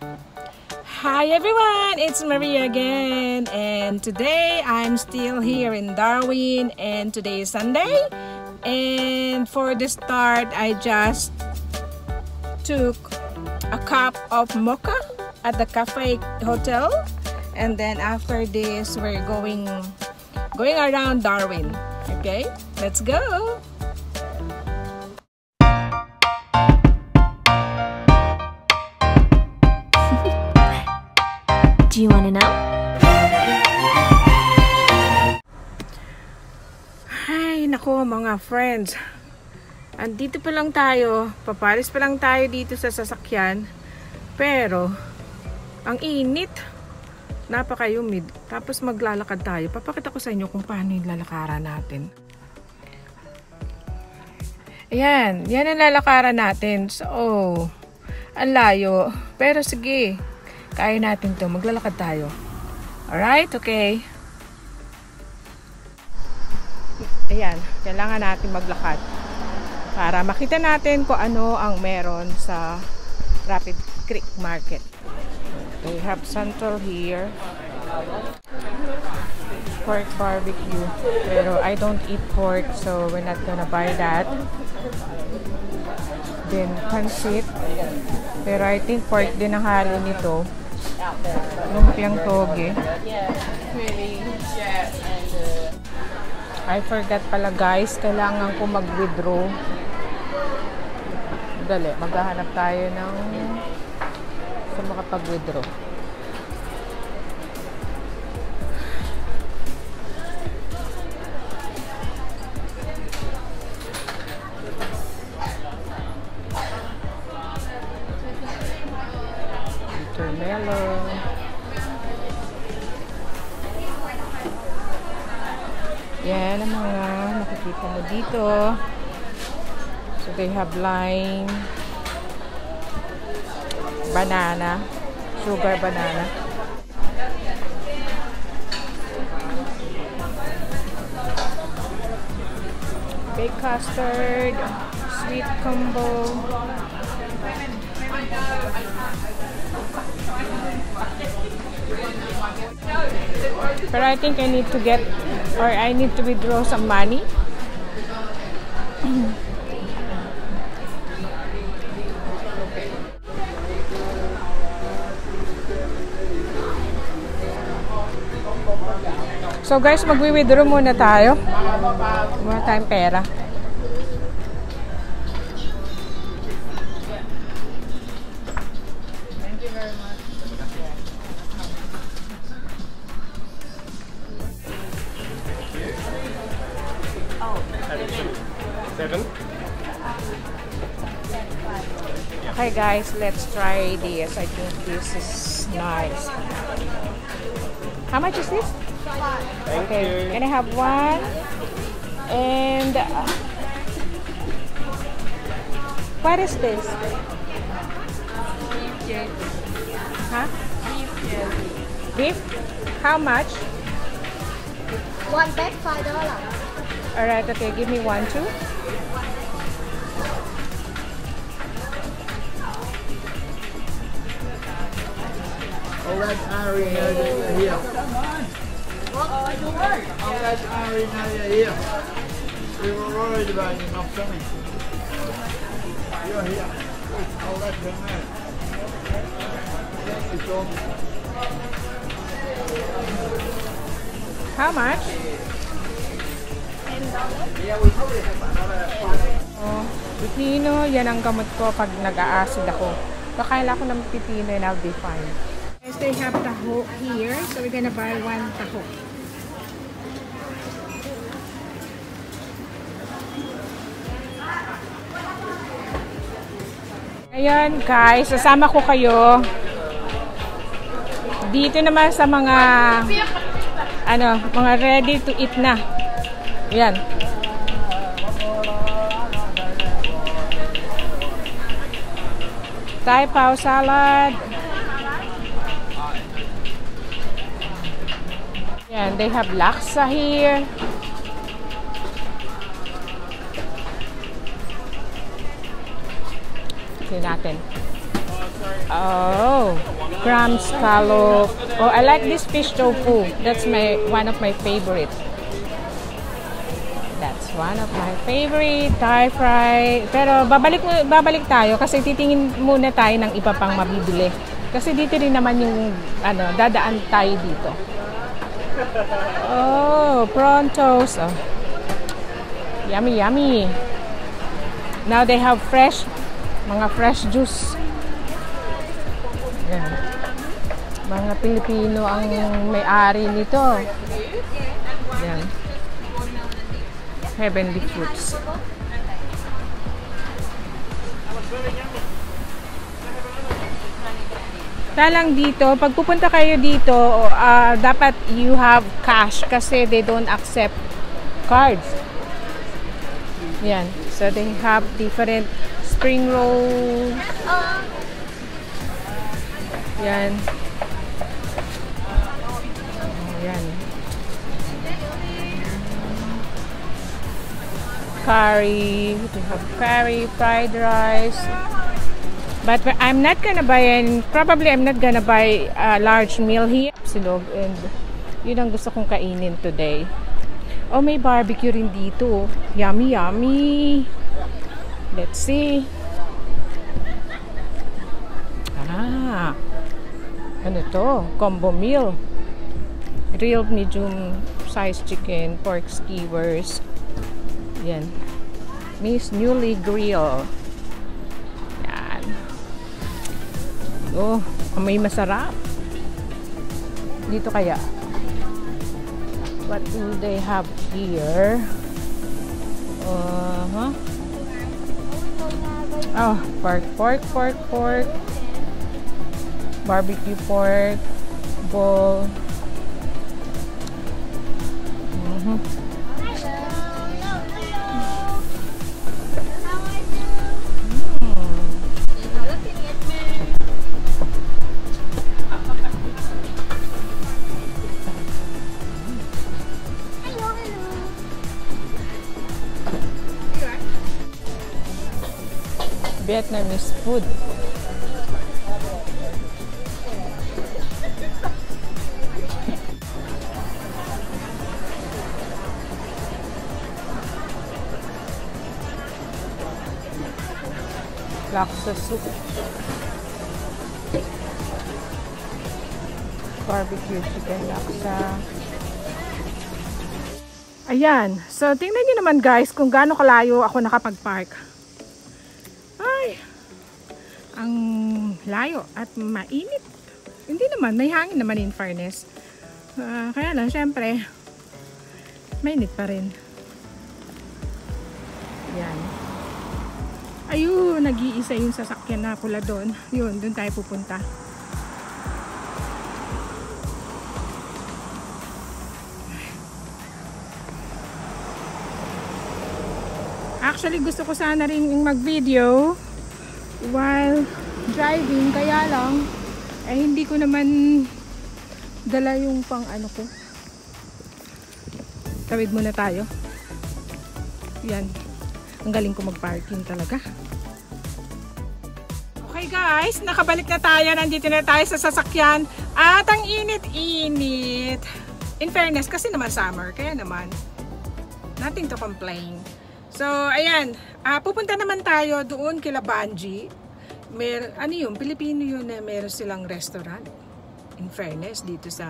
Hi everyone, it's Maria again. And today I'm still here in Darwin. And today is Sunday. And for the start I just took a cup of mocha at the cafe hotel. And then after this we're going going around Darwin. Okay let's go You want to know? Ay, nako mga friends. Andito pa lang tayo. Papalis pa lang tayo dito sa sasakyan. Pero, ang init. Napaka-humid. Tapos maglalakad tayo. Papakita ko sa inyo kung paano yung lalakaran natin. Ayan. Yan ang lalakaran natin. So, ang layo. Pero sige. Kaya natin to. Maglalakad tayo. Alright? Okay. Ayan. Kailangan natin maglakad. Para makita natin kung ano ang meron sa Rapid Creek Market. They have central here. Pork barbecue. Pero I don't eat pork so we're not gonna buy that. Then pancit. Pero I think pork din ang halo nito. Lumpiang toge. I forgot pala guys, kailangan ko mag-withdraw. Dali, maghahanap tayo ng sa makapag-withdraw. Watermelon. Yan ang mga makikita mo dito. So they have lime, banana, sugar banana. Baked custard, sweet combo. But I think I need to get or I need to withdraw some money. So guys, magwi-withdraw muna tayo. Muna tayong pera. Seven. Okay guys, let's try this. I think this is nice. How much is this? Thank Okay, you. can I have one? And uh, what is this? Huh? Beef? How much? One bag, five dollar. All right, okay, give me one too. Oh, that's Ari, now that you're here. Oh, oh, that's Ari, now you're here. We were worried about you not coming. You're here. Oh, that's her man. Thank you, Tom. How much? Oh, pipino, yan ang gamot ko pag nag-a-acid ako. So, kaila ko ng pipino and I'll be fine. Guys, they have taho here. So, we're gonna buy one taho. Ayan, guys. Sasama ko kayo. Dito naman sa mga ano, mga ready to eat na. Ayan. Thai pao salad. Yan, they have laksa here. Tingnan natin. Oh. gram scallop. Oh, I like this fish tofu. That's my one of my favorite. One of my favorite Thai fry. Pero babalik babalik tayo kasi titingin muna tayo ng iba pang mabibili. Kasi dito rin naman yung ano, dadaan tayo dito. Oh, prawn toast. Oh. Yummy, yummy. Now they have fresh, mga fresh juice. Yan. Mga Pilipino ang may-ari nito. Yan. Heavenly Fruits. Talang dito, pag pupunta kayo dito, ah, dapat you have cash kasi they don't accept cards. Yan. So they have different spring rolls. Yan. Yan. Curry. We have curry, fried rice. But I'm not gonna buy and probably I'm not gonna buy a large meal here. Silog and yun ang gusto kong kainin today. Oh, may barbecue rin dito. Yummy, yummy. Let's see. Ah. Ano to? Combo meal. Grilled medium size chicken, pork skewers. Yan. Miss Newly Grill. Yan. Oh, may masarap. Dito kaya. What do they have here? Uh-huh. Oh, pork, pork, pork, pork. Barbecue pork. Bowl. Mhm. Vietnamese food. Laksa soup. Barbecue chicken laksa. Ayan. So, tingnan nyo naman guys kung gaano kalayo ako nakapag-park. Ang layo at mainit. Hindi naman, may hangin naman in fairness. Ah, kaya lang, syempre, mainit pa rin. Yan. Ayun, nag-iisa yung sasakyan na pula doon. Yun, doon tayo pupunta. Actually, gusto ko sana rin mag-video while driving. Kaya lang, eh hindi ko naman dala yung pang ano ko. Tawid muna tayo. Yan. Ang galing ko mag-parking talaga. Okay guys, nakabalik na tayo. Nandito na tayo sa sasakyan. At ang init-init. In fairness, kasi naman summer. Kaya naman, nothing to complain. So, ayan. Ah pupunta naman tayo doon kila Banji. Mer ano yun? Pilipino yun na meron silang restaurant. In fairness, dito sa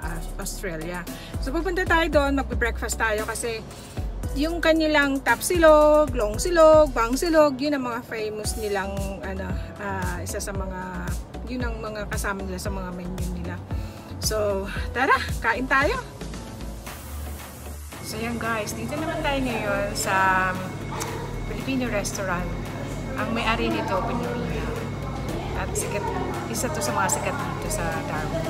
ah, Australia. So, pupunta tayo doon. Magbe-breakfast tayo kasi yung kanilang top silog, long silog, bang silog, yun ang mga famous nilang ano, ah, isa sa mga yun ang mga kasama nila sa mga menu nila. So, tara, kain tayo. So yan guys, dito naman tayo ngayon sa Filipino restaurant. Ang may-ari nito, Pilipina. At sikat, isa to sa mga sikat dito sa Darwin.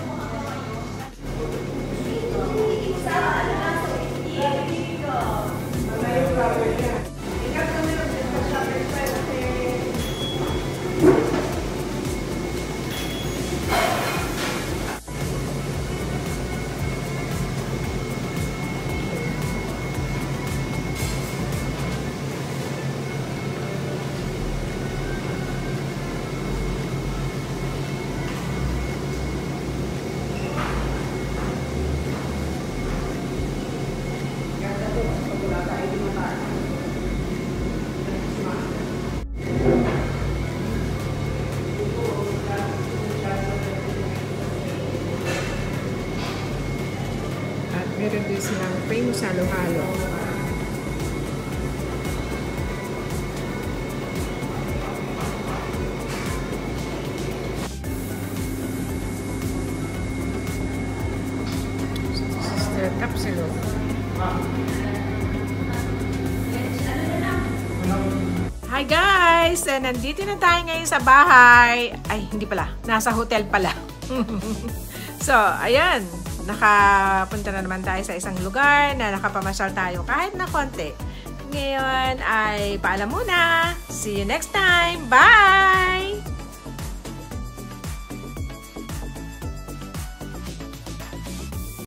Halo-halo. Sister Capsule. Hi guys! Nandito na tayo ngayon sa bahay. Ay, hindi pala. Nasa hotel pala. so, ayan. Nakapunta na naman tayo sa isang lugar na nakapamasyal tayo kahit na konti. Ngayon ay paalam muna. See you next time. Bye!